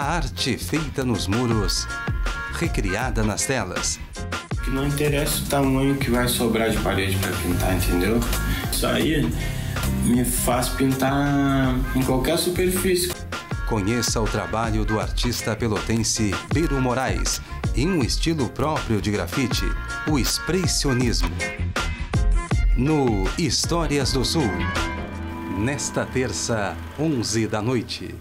A arte feita nos muros, recriada nas telas. Que não interessa o tamanho que vai sobrar de parede para pintar, entendeu? Isso aí me faz pintar em qualquer superfície. Conheça o trabalho do artista pelotense Biro Moraes, em um estilo próprio de grafite, o expressionismo. No Histórias do Sul, nesta terça, 11 da noite.